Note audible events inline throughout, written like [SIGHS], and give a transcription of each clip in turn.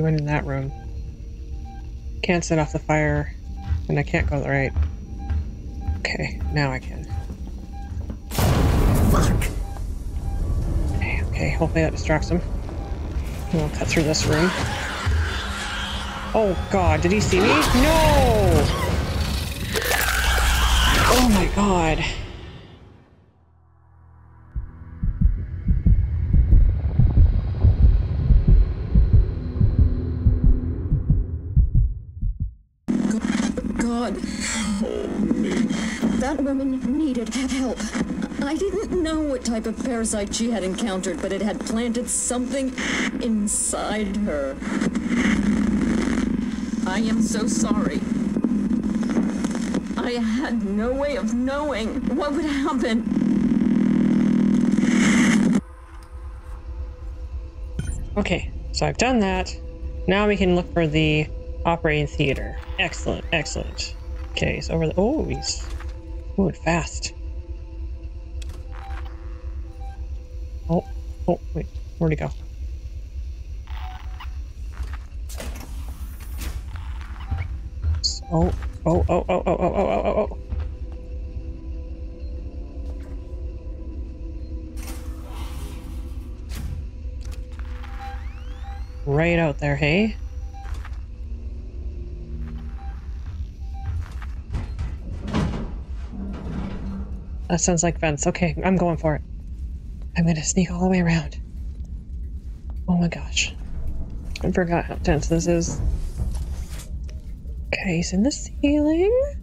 Went in that room. Can't set off the fire, and I can't go the right. Okay, now I can. Fuck. Okay, okay, hopefully that distracts him. We'll cut through this room. Oh god, did he see me? No! Oh my. God. Know what type of parasite she had encountered, but it had planted something inside her. I am so sorry. I had no way of knowing what would happen. Okay, so I've done that. Now we can look for the operating theater. Excellent, excellent. Okay, so over the. Oh, he's moving fast. Oh, oh, wait, where'd he go? Oh, oh, oh, oh, oh, oh, oh, oh, oh. Right out there, hey? That sounds like vents. Okay, I'm going for it. I'm gonna sneak all the way around. Oh my gosh. I forgot how tense this is. Okay, he's in the ceiling.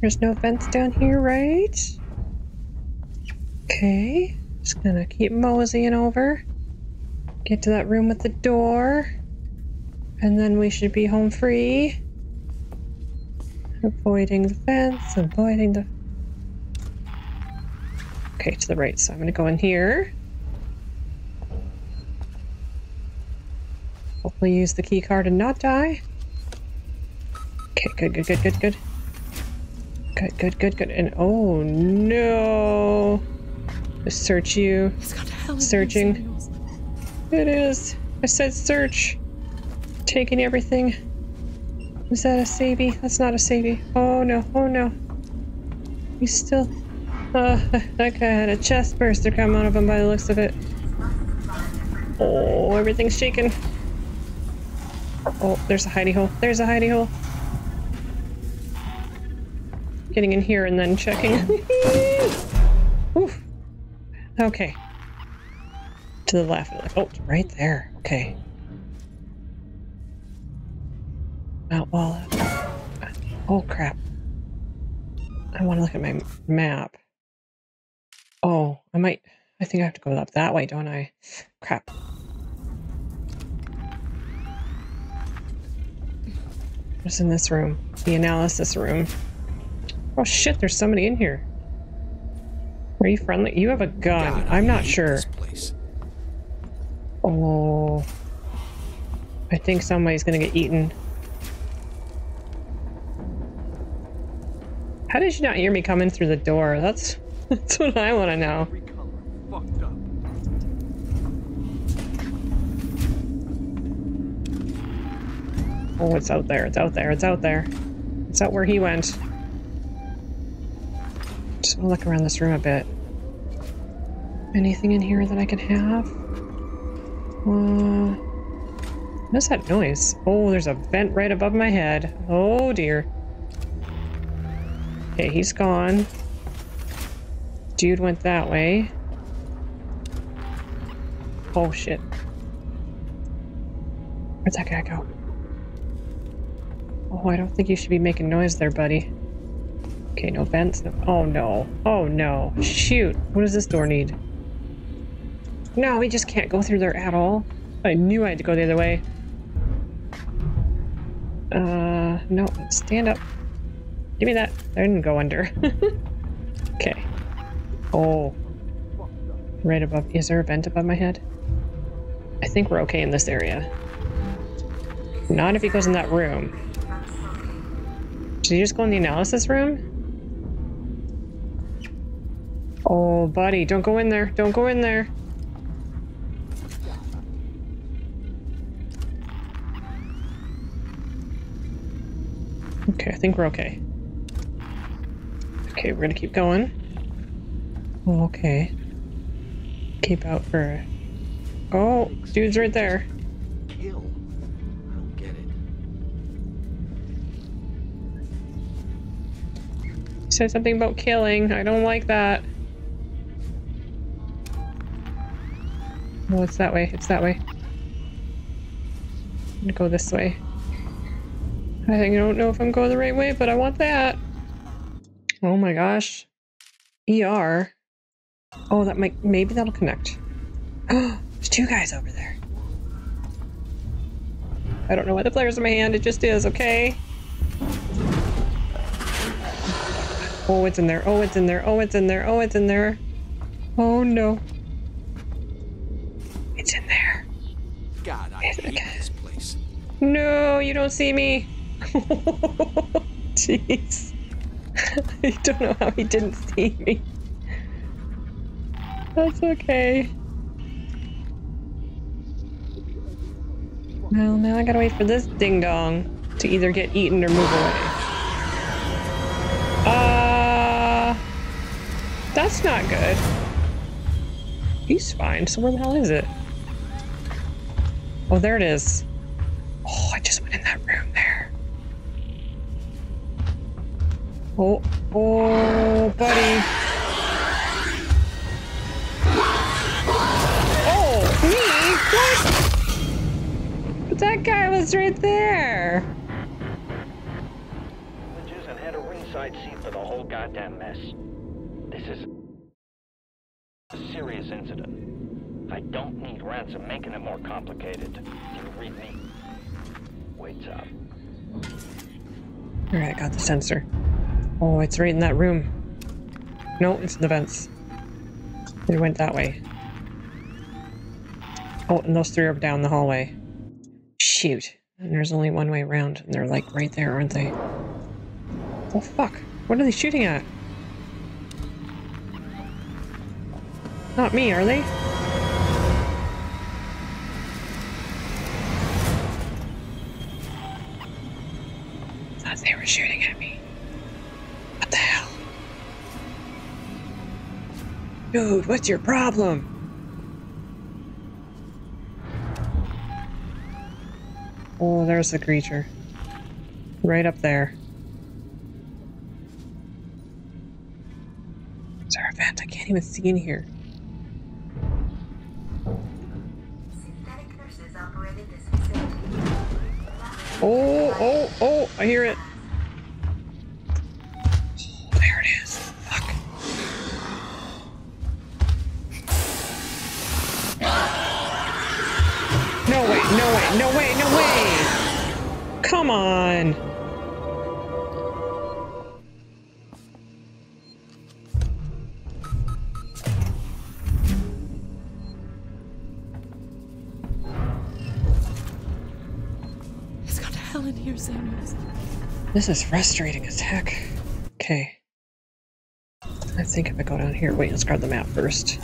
There's no vents down here, right? Okay. Just gonna keep moseying over. Get to that room with the door. And then we should be home free. Avoiding the vents, avoiding the Okay, to the right. So I'm going to go in here. Hopefully use the key card and not die. Okay, good, good, good, good, good. Good, good, good, good. And oh no! Just search you. Searching. It is. I said search. Taking everything. Is that a savey? That's not a savey. Oh no, oh no. He's still uh, [LAUGHS] that guy had a chest burster come out of him by the looks of it. Oh, everything's shaking. Oh, there's a hidey hole. There's a hidey hole. Getting in here and then checking. [LAUGHS] Oof. Okay. To the left. Oh, right there. Okay. Mount wall. Oh, crap. I want to look at my map. Oh, I might... I think I have to go up that way, don't I? Crap. What's in this room? The analysis room. Oh shit, there's somebody in here. Are you friendly? You have a gun. God, I'm not sure. Oh. I think somebody's gonna get eaten. How did you not hear me coming through the door? That's... That's what I want to know. Oh, it's out there. It's out there. It's out there. It's out where he went. Just want to look around this room a bit. Anything in here that I can have? Uh, what's that noise? Oh, there's a vent right above my head. Oh dear. Okay, he's gone. Dude went that way. Oh shit. Where'd that guy go? Oh, I don't think you should be making noise there, buddy. Okay, no vents. No oh no. Oh no. Shoot. What does this door need? No, we just can't go through there at all. I knew I had to go the other way. Uh, no. Stand up. Give me that. I didn't go under. [LAUGHS] Oh. Right above. Is there a vent above my head? I think we're okay in this area. Not if he goes in that room. Should he just go in the analysis room? Oh, buddy, don't go in there. Don't go in there. Okay, I think we're okay. Okay, we're gonna keep going. Oh, okay. Keep out for... Oh, dude's right there. Kill? I don't get it. said something about killing. I don't like that. Oh, it's that way. It's that way. I'm gonna go this way. I think I don't know if I'm going the right way, but I want that. Oh my gosh. ER. Oh, that might maybe that'll connect. Oh, [GASPS] there's two guys over there. I don't know why the player's in my hand, it just is, okay? Oh, it's in there. Oh, it's in there. Oh, it's in there. Oh, it's in there. Oh no. It's in there. God, I Yes, hate okay. this place. No, you don't see me. [LAUGHS] Jeez. [LAUGHS] I don't know how he didn't see me. That's okay. Well, now I gotta wait for this ding dong to either get eaten or move away. Uh, that's not good. He's fine. So where the hell is it? Oh, there it is. Oh, I just went in that room there. Oh, oh, buddy. That guy was right there. and had a ringside seat for the whole goddamn mess. This is a serious incident. I don't need Ransom making it more complicated. Do you read me? Waits up. All right, I got the sensor. Oh, it's right in that room. No, it's in the vents. They went that way. Oh, and those three are down the hallway. Shoot. And there's only one way around, and they're like right there, aren't they? Oh, fuck. What are they shooting at? Not me, are they? Thought they were shooting at me. What the hell? Dude, what's your problem? Oh, there's the creature. Right up there. Is there a vent? I can't even see in here. Synthetic nurses operated this facility. Oh, oh, oh, I hear it. Hell in here, Samuels. This is frustrating as heck. Okay. I think if I go down here, wait, let's grab the map first.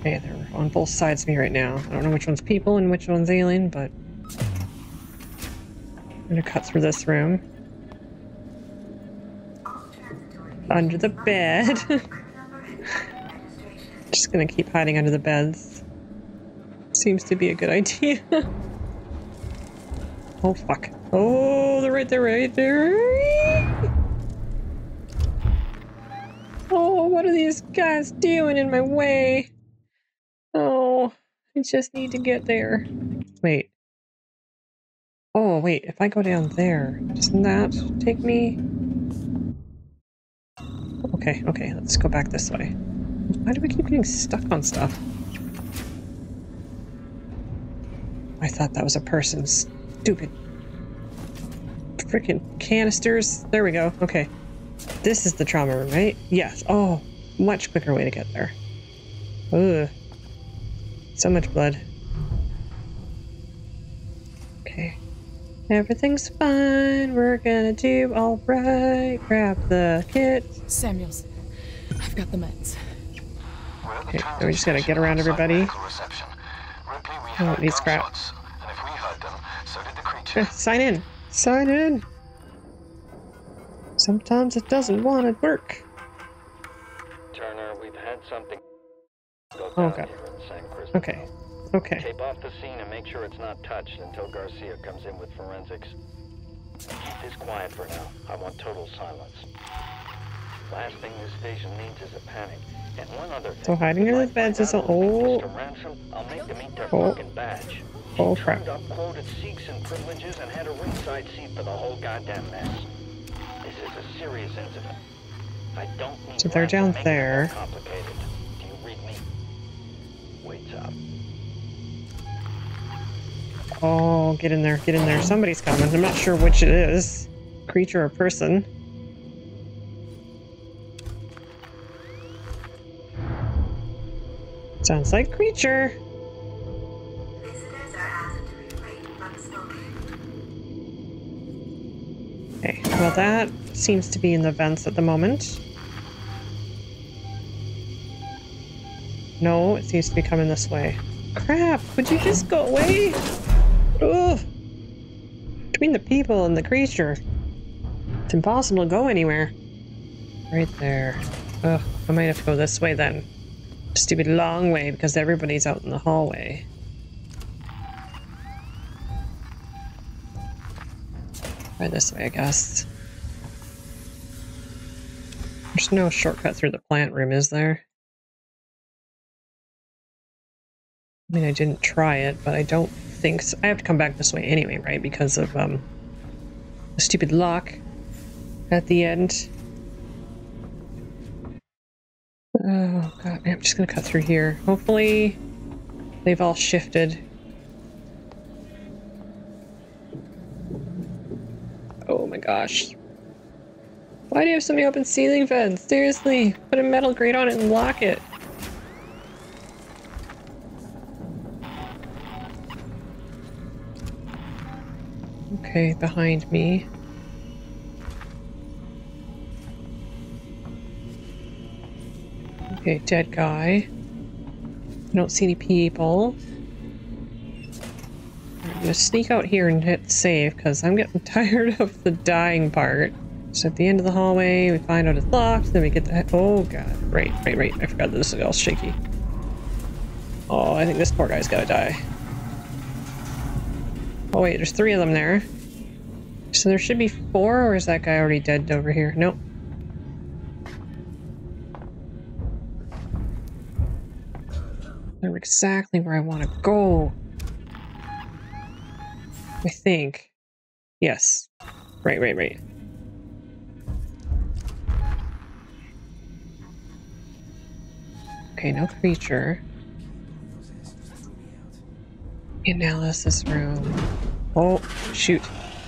Okay, they're on both sides of me right now. I don't know which one's people and which one's alien, but I'm gonna cut through this room. Under the bed. [LAUGHS] Gonna keep hiding under the beds. Seems to be a good [LAUGHS] idea. oh fuck. Oh, they're right there, right there. Oh, what are these guys doing in my way? Oh, I just need to get there. Wait. Oh, wait, if I go down there, doesn't that take me? Okay, okay, let's go back this way. Why do we keep getting stuck on stuff? I thought that was a person. Stupid. Freaking canisters. There we go. Okay. This is the trauma room, right? Yes. Oh, much quicker way to get there. Ugh. So much blood. Okay. Everything's fine. We're gonna do all right. Grab the kit. Samuels, I've got the meds. Okay, now we just gotta get around everybody. I don't need scrap. Sign in. Sign in. Sometimes it doesn't want to work. Turner, we've had something go Oh, God. here in San Cristobal. Okay. Okay. Tape off the scene and make sure it's not touched until Garcia comes in with forensics. Keep this quiet for now. I want total silence. Last thing this station needs is a panic. And one other thing. So hiding under the beds is a-. Mr. Ransom, I'll make them eat their Oh. fucking badge. Oh, crap. Up, quoted Sikhs and privileges, and had a ringside seat for the whole goddamn mess. This is a serious incident. I don't need So they're down there. Complicated. Do you read me? Waits up. Oh, get in there. Get in there. Somebody's coming. I'm not sure which it is. Creature or person. Sounds like creature. Okay, well that seems to be in the vents at the moment. No, it seems to be coming this way. Crap, would you just go away? Ugh. Between the people and the creature, it's impossible to go anywhere. Right there. Ugh, I might have to go this way then. Stupid long way because everybody's out in the hallway. Try this way, I guess. There's no shortcut through the plant room, is there? I mean, I didn't try it, but I don't think so. I have to come back this way anyway, right? Because of um, the stupid lock at the end. Oh god, I'm just gonna cut through here. Hopefully, they've all shifted. Oh my gosh. Why do you have so many open ceiling vents? Seriously, put a metal grate on it and lock it. Okay, behind me. Okay, dead guy. I don't see any people. I'm gonna sneak out here and hit save because I'm getting [LAUGHS] tired of the dying part. So at the end of the hallway, we find out it's locked, then we get the. Oh god. Right, right, right. I forgot that this is all shaky. Oh, I think this poor guy's gotta die. Oh wait, there's three of them there. So there should be four, or is that guy already dead over here? Nope. Exactly where I want to go. I think. Yes. Right, right, right. Okay, no creature. Analysis room. Oh, shoot.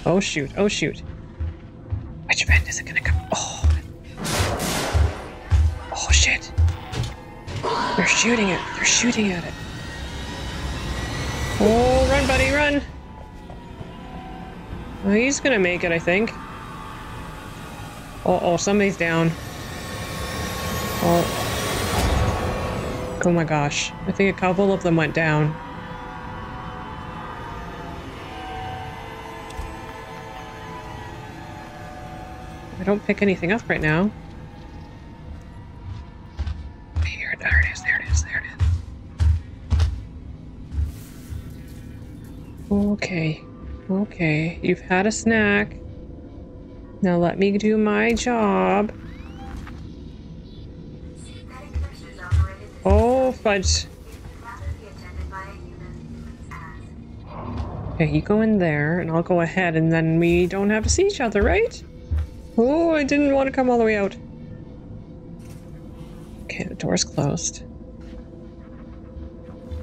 Oh, shoot. Oh, shoot. Shooting it. They're shooting at it. Oh, run, buddy, run. Well, he's gonna make it, I think. Oh, oh, somebody's down. Oh. Oh my gosh. I think a couple of them went down. I don't pick anything up right now. You've had a snack. Now let me do my job. Oh, fudge. Okay, you go in there, and I'll go ahead, and then we don't have to see each other, right? Oh, I didn't want to come all the way out. Okay, the door's closed.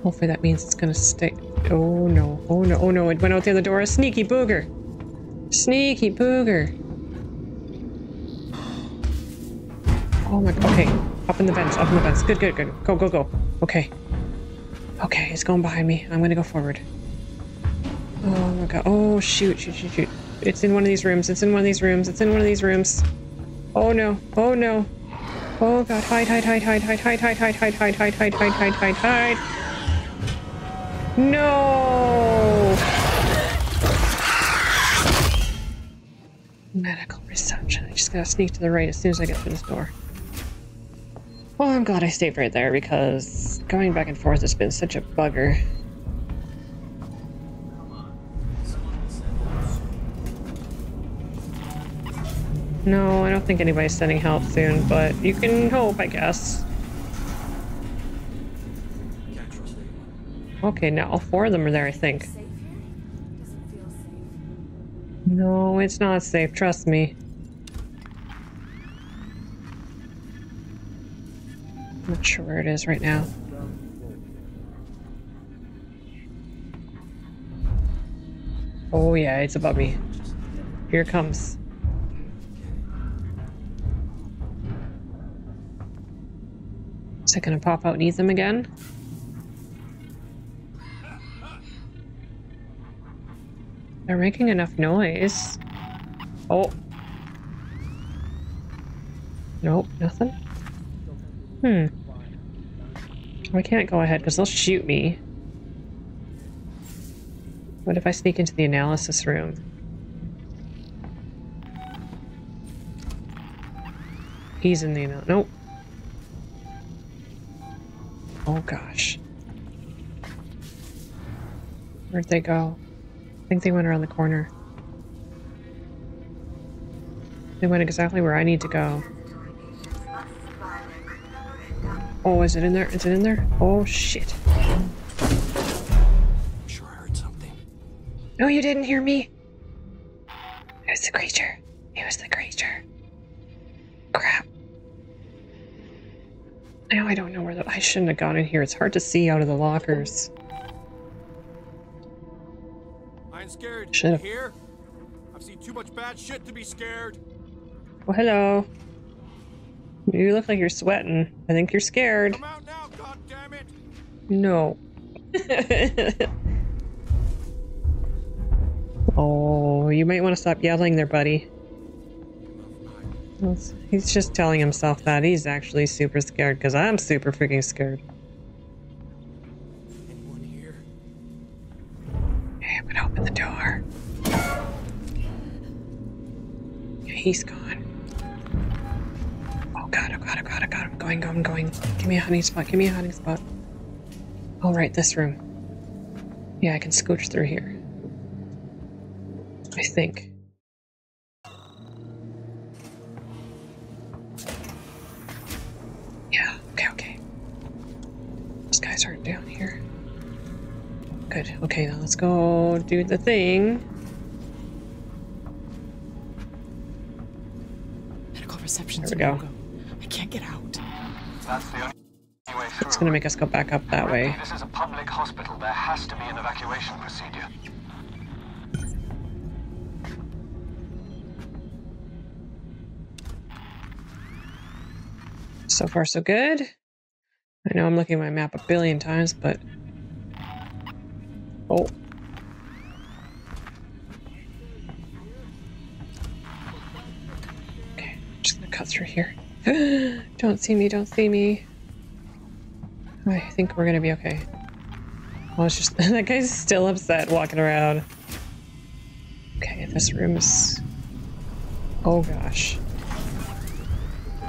Hopefully that means it's gonna stay. Oh no, oh no, oh no, it went out the other door. A sneaky booger. Sneaky booger. Oh my, okay. Up in the vents, up in the vents. Good, good, good. Go, go, go. Okay. Okay, it's going behind me. I'm gonna go forward. Oh my god. Oh, shoot, shoot, shoot, shoot. It's in one of these rooms. It's in one of these rooms. It's in one of these rooms. Oh no. Oh no. Oh god, hide, hide, hide, hide, hide, hide, hide, hide, hide, hide, hide, hide, hide, hide, hide, hide. No! Medical reception. I just gotta sneak to the right as soon as I get through this door. Well, I'm glad I stayed right there because going back and forth has been such a bugger. No, I don't think anybody's sending help soon, but you can hope, I guess. Can't trust anyone. Okay, now all four of them are there, I think. No, it's not safe, trust me. Not sure where it is right now. Oh yeah, it's above me. Here it comes. Is it gonna pop out and eat them again? They're making enough noise. Oh. Nope, nothing. Hmm. I can't go ahead because they'll shoot me. What if I sneak into the analysis room? He's in the anal- Nope. Oh gosh. Where'd they go? I think they went around the corner. They went exactly where I need to go. Mandatory patients must supply their criminal and Oh, is it in there? Is it in there? Oh shit. I'm sure I heard something. No, you didn't hear me. It was the creature. It was the creature. Crap. Now I don't know where the. I shouldn't have gone in here. It's hard to see out of the lockers. Scared. Should've. You Here? I've seen too much bad shit to be scared. Well, hello. You look like you're sweating. I think you're scared. Come out now, god damn it! No. [LAUGHS] oh, you might want to stop yelling there, buddy. He's just telling himself that. He's actually super scared because I'm super freaking scared. He's gone. Oh god, oh god, oh god, oh god. I'm going, going, going. Give me a hiding spot, give me a hiding spot. All right, this room. Yeah, I can scooch through here. I think. Yeah, okay, okay. Those guys aren't down here. Good. Okay, now let's go do the thing. Medical reception's There we go. no-go. I can't get out. That's the only way through. It's gonna make us go back up that way. This is a public hospital. There has to be an evacuation procedure. So far, so good. I know I'm looking at my map a billion times, but. Oh. Through here. [GASPS] don't see me, don't see me. I think we're gonna be okay. Oh, it's just. [LAUGHS] that guy's still upset walking around. Okay, this room's. Oh gosh.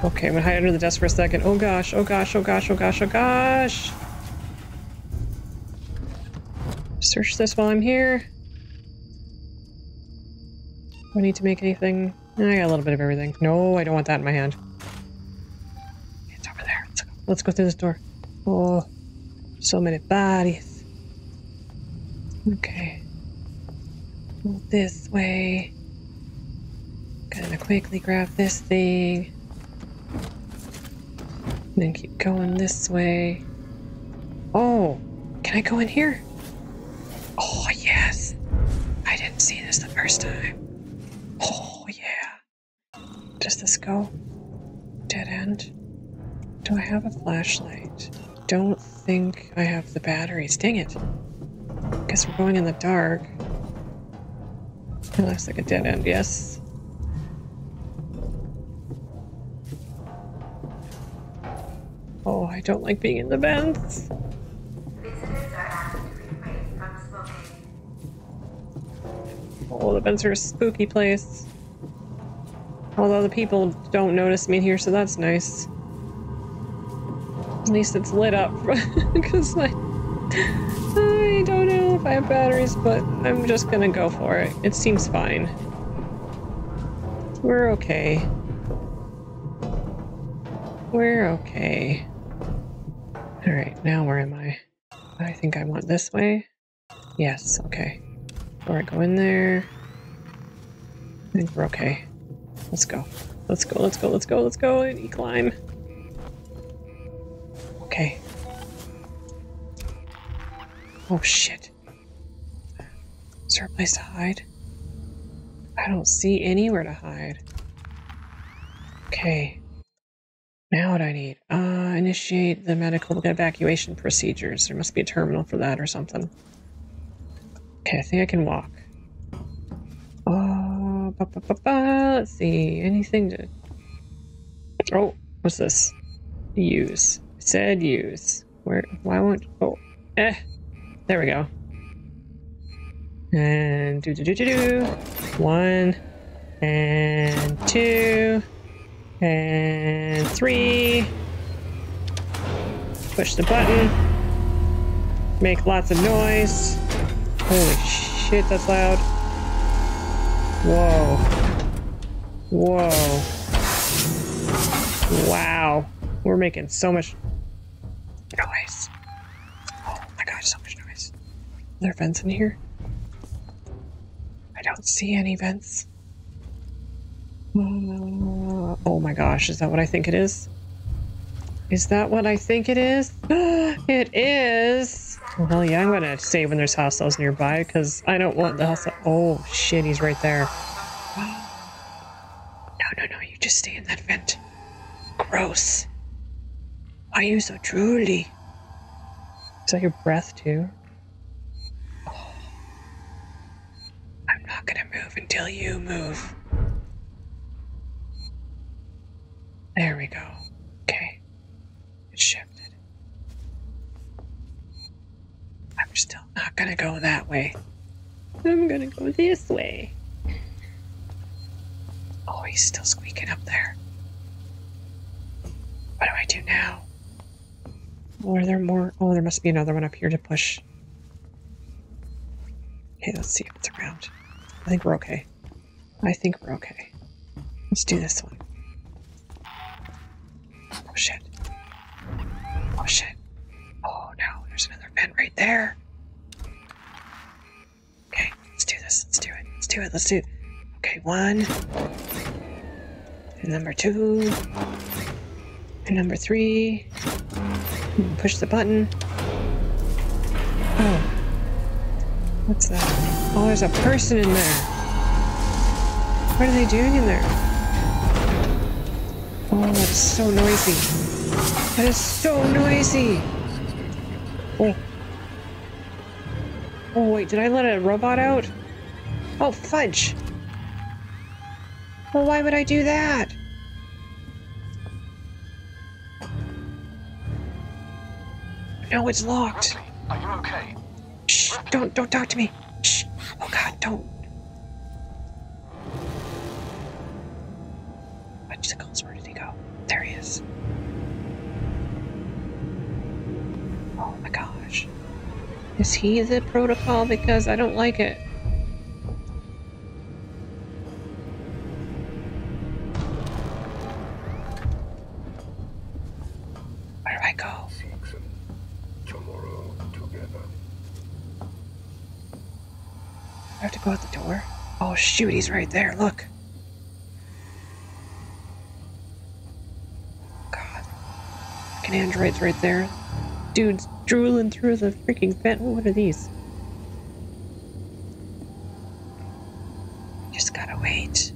Okay, I'm gonna hide under the desk for a second. Oh gosh, oh gosh, oh gosh, oh gosh, oh gosh. Search this while I'm here. Do I need to make anything? I got a little bit of everything. No, I don't want that in my hand. It's over there. Let's go, let's go through this door. Oh, so many bodies. Okay. This way. Gonna quickly grab this thing. Then keep going this way. Oh, can I go in here? Oh, yes. I didn't see this the first time. Oh. Does this go? Dead end? Do I have a flashlight? Don't think I have the batteries. Dang it. Guess we're going in the dark. It looks like a dead end, yes. Oh, I don't like being in the vents. Oh, the vents are a spooky place. Although the people don't notice me here, so that's nice. At least it's lit up. [LAUGHS] Because I, I don't know if I have batteries, but I'm just gonna go for it. It seems fine. We're okay. We're okay. Alright, now where am I? I think I want this way. Yes, okay. Alright, go in there. I think we're okay. Let's go. Let's go, let's go, let's go, let's go. And climb. Okay. Oh shit. Is there a place to hide? I don't see anywhere to hide. Okay. Now what I need? Uh, initiate the medical evacuation procedures. There must be a terminal for that or something. Okay, I think I can walk. Oh, ba, ba, ba. let's see. Anything to. Oh, what's this? Use. It said use. Where? Why won't? Oh, eh. There we go. And do do do do do. One, and two, and three. Push the button. Make lots of noise. Holy shit, that's loud. Whoa. Whoa. Wow. We're making so much noise. Oh my gosh, so much noise. Are there vents in here? I don't see any vents. Uh, oh my gosh, is that what I think it is? Is that what I think it is? [GASPS] it is! Well, yeah, I'm gonna save when there's hostiles nearby because I don't want the hostile. Oh shit, he's right there. [GASPS] No, no, no, you just stay in that vent. Gross. Why are you so truly? Is that your breath too? [SIGHS] I'm not gonna move until you move. There we go. I'm still not gonna go that way. I'm gonna go this way. Oh, he's still squeaking up there. What do I do now? Oh, are there more? Oh, there must be another one up here to push. Okay, let's see if it's around. I think we're okay. I think we're okay. Let's do this one. Oh shit. Oh shit. Oh no, there's another vent right there. Do it. Let's do it. Okay, one. And number two. And number three. Push the button. Oh. What's that? Oh, there's a person in there. What are they doing in there? Oh, that's so noisy. That is so noisy. Oh. Oh, wait, did I let a robot out? Oh, fudge. Well, why would I do that? No, it's locked. Are you okay? Shh, don't, don't talk to me. Shh. Oh God, don't. Bicycles, where did he go? There he is. Oh my gosh. Is he the protocol? Because I don't like it. Shoot, he's right there. Look. God. Fucking android's right there. Dude's drooling through the freaking vent. What are these? Just gotta wait.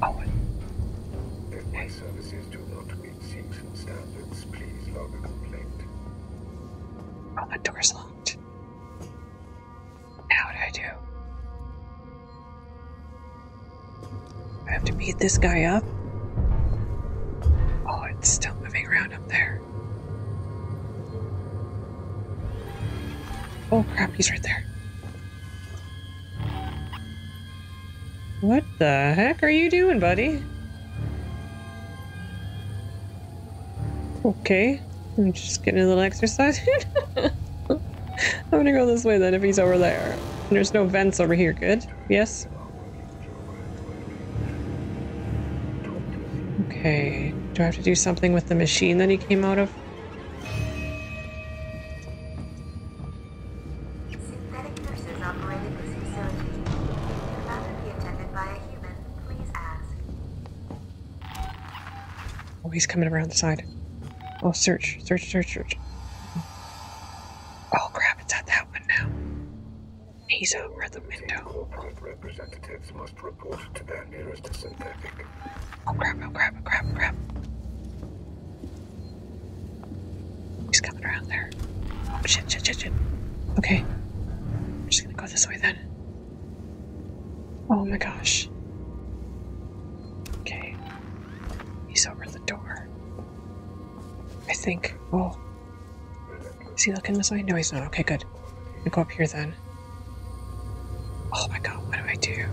Oh, If my services do not meet Seegson standards, please log a complaint. oh, the door's locked. Beat this guy up? Oh, it's still moving around up there. Oh crap, he's right there. What the heck are you doing, buddy? Okay, I'm just getting a little exercise. [LAUGHS] I'm gonna go this way then if he's over there. There's no vents over here, good? Yes? Do I have to do something with the machine that he came out of? Synthetic nurses operated this facility. If about to be attended by a human, please ask. Oh, he's coming around the side. Oh, search, search, search, search. Oh crap, it's at that one now. He's over at the window. Corporate representatives must report to their nearest synthetic. Oh crap, oh crap, oh crap, oh crap. There. Oh shit, shit, shit, shit. Okay. I'm just gonna go this way then. Oh my gosh. Okay. He's over the door. I think. Oh. Is he looking this way? No, he's not. Okay, good. Gonna go up here then. Oh my god, what do I do?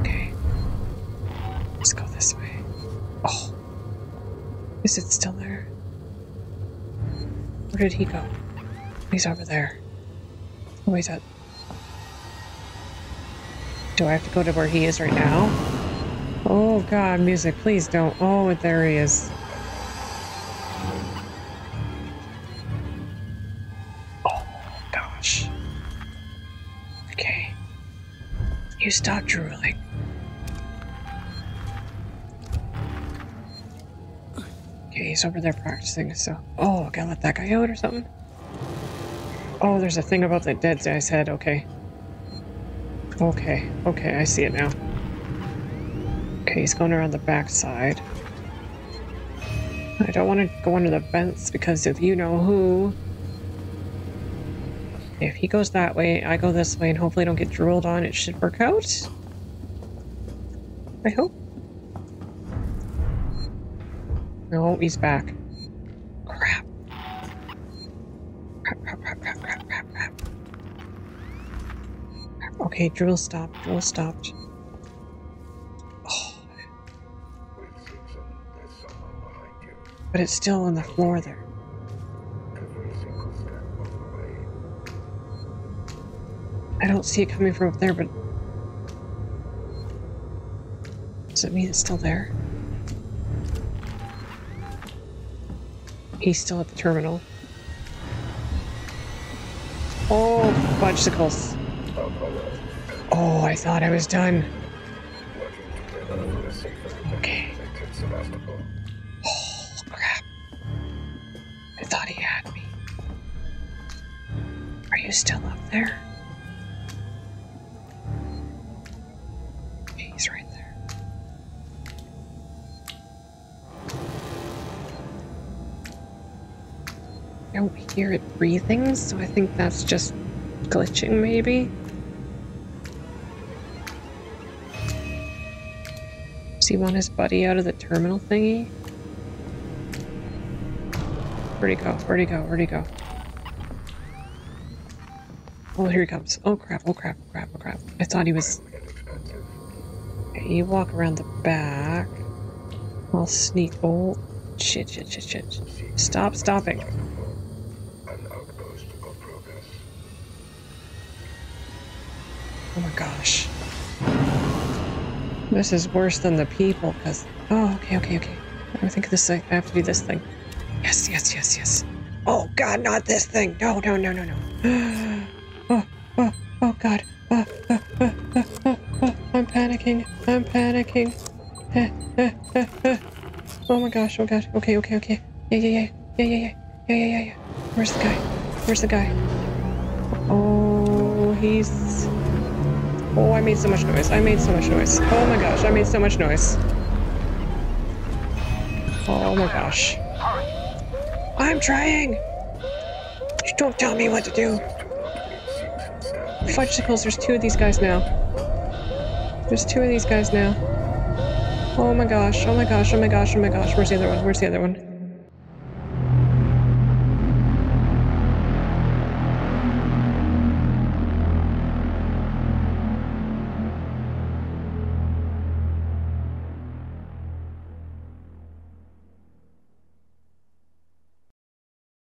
Okay. Let's go this way. Oh. Is it still there? Where did he go? He's over there. Oh, he's at. Do I have to go to where he is right now? Oh god, music, please don't. Oh, there he is. Oh gosh. Okay. You stop drooling. He's over there practicing, so. Oh, gotta let that guy out or something? Oh, there's a thing about the dead guy's head, okay. Okay, okay, I see it now. Okay, he's going around the back side. I don't want to go under the vents because of you know who. If he goes that way, I go this way, and hopefully don't get drooled on. It should work out. I hope. No, he's back. Crap. Crap, crap, crap, crap, crap, crap, crap. Okay, drill stopped. Drill stopped. Oh, but it's still on the floor there. I don't see it coming from up there, but. Does it mean it's still there? He's still at the terminal. Oh, fudgesicles. Oh, oh, oh. oh, I thought I was done. Don't hear it breathing, so I think that's just glitching, maybe. Does he want his buddy out of the terminal thingy? Where'd he go? Where'd he go? Where'd he go? Oh, here he comes. Oh crap, oh crap, oh crap, oh crap. I thought he was. Okay, you walk around the back. I'll sneak. Oh, shit, shit, shit, shit. Stop stopping. This is worse than the people, because. Oh, okay, okay, okay. I think this. I have to do this thing. Yes, yes, yes, yes. Oh god, not this thing. No, no, no, no, no. [GASPS] Oh, oh, oh god. Oh, oh, oh, oh, oh. I'm panicking. I'm panicking. [LAUGHS] Oh my gosh, oh god. Okay, okay, okay. Yeah, yeah. Yeah, yeah, yeah. Yeah, yeah, yeah, yeah. Where's the guy? Where's the guy? Oh, I made so much noise. I made so much noise. Oh my gosh, I made so much noise. Oh my gosh. I'm trying! You don't tell me what to do. Fudgesicles, there's two of these guys now. There's two of these guys now. Oh my gosh, oh my gosh, oh my gosh, oh my gosh. Where's the other one? Where's the other one?